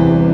you.